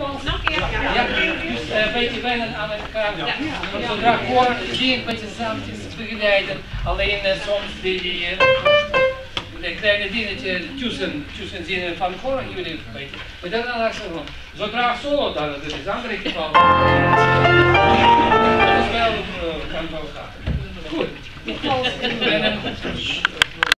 Dus eh, een beetje wennen aan elkaar. Zodra koren die een beetje samen te begeleiden. Alleen eh, soms die de eh, kleine dingetjes tussen, tussen zinnen van koren jullie een beetje. Maar dat aan de gewoon. Zodra solo dan, dat is andere geval. Dat is wel, kan wel gaan. Goed.